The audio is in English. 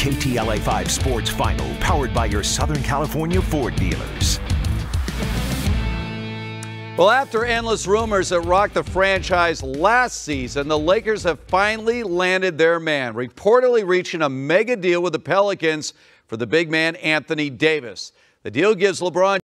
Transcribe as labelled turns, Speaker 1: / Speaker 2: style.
Speaker 1: KTLA 5 Sports Final, powered by your Southern California Ford dealers.
Speaker 2: Well, after endless rumors that rocked the franchise last season, the Lakers have finally landed their man, reportedly reaching a mega deal with the Pelicans for the big man Anthony Davis. The deal gives LeBron